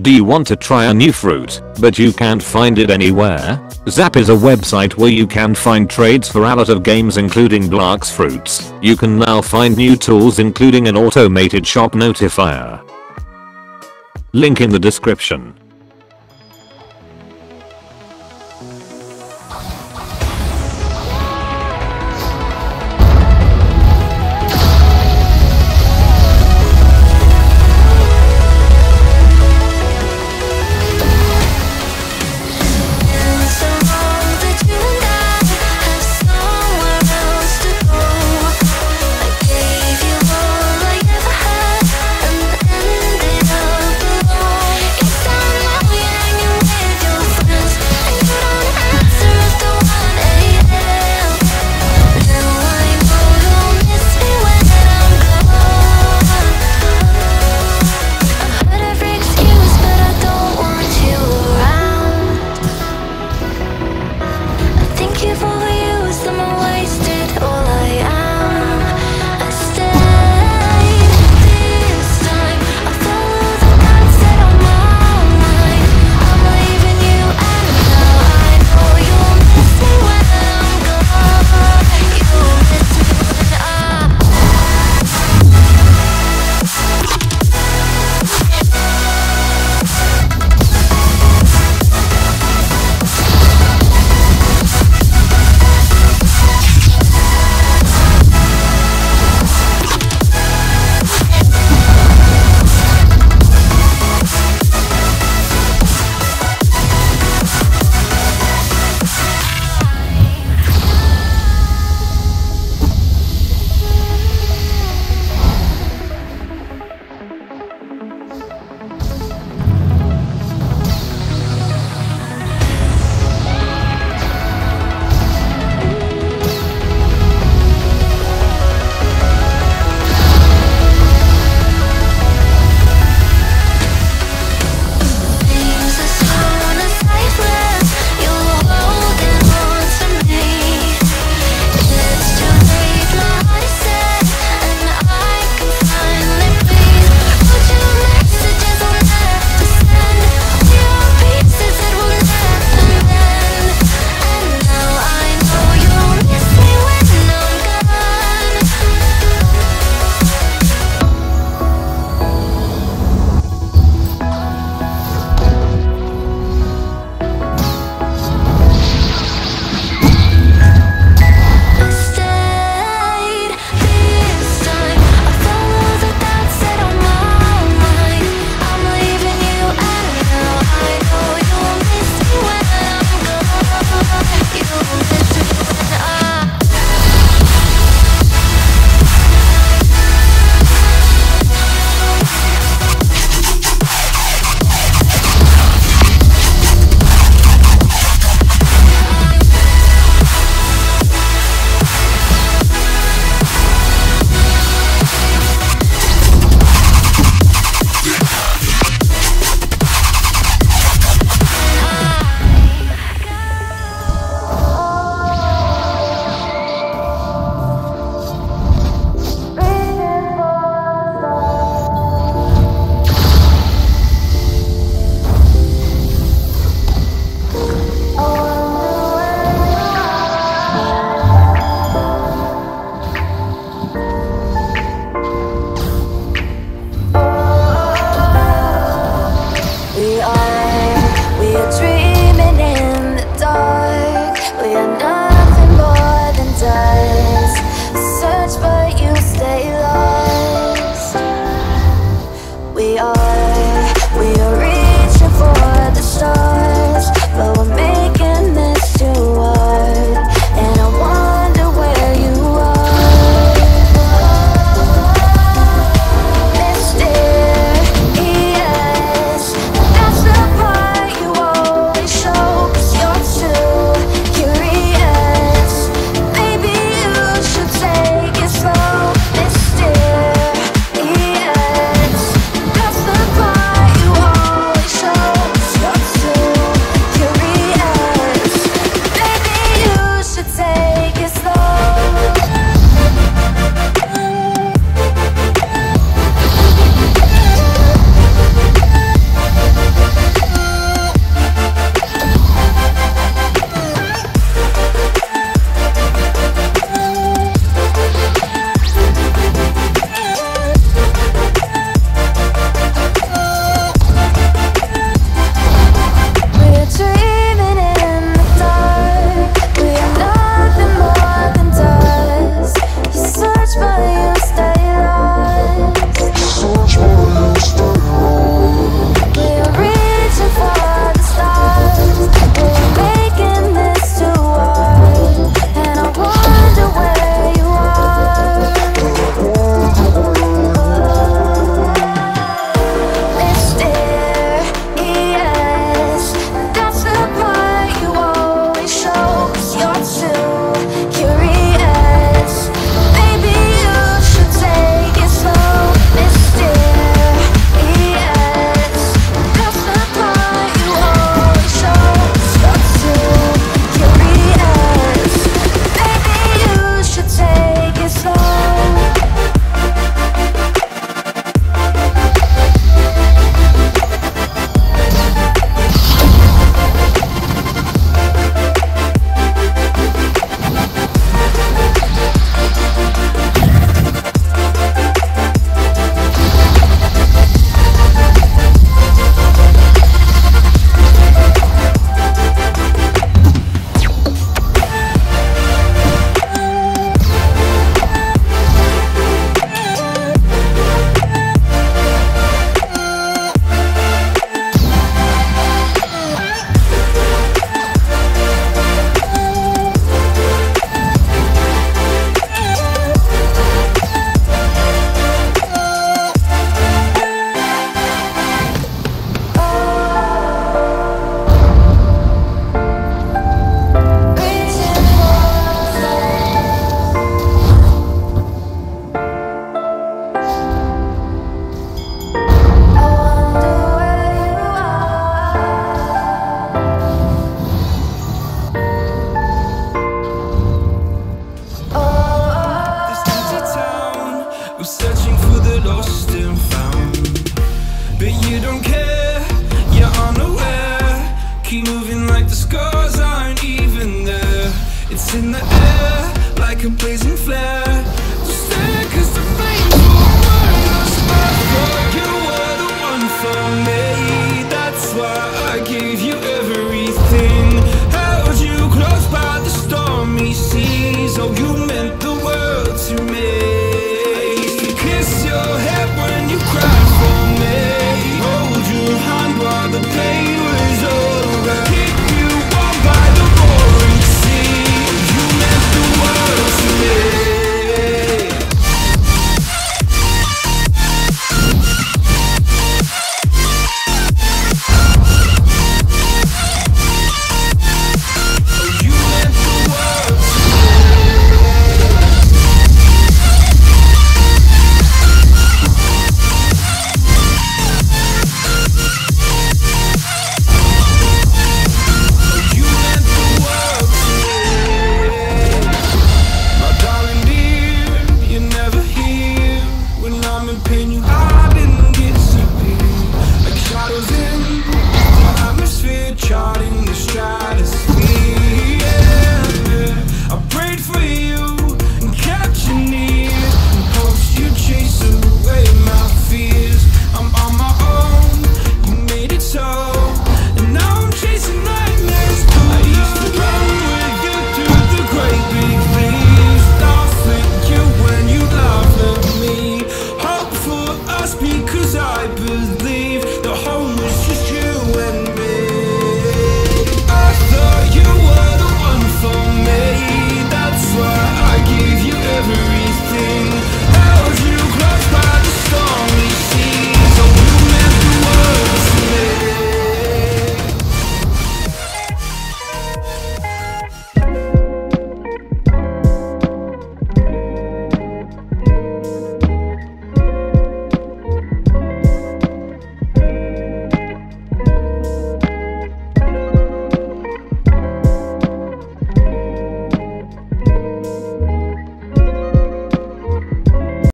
Do you want to try a new fruit, but you can't find it anywhere? Zap is a website where you can find trades for a lot of games including Blox Fruits. You can now find new tools including an automated shop notifier. Link in the description.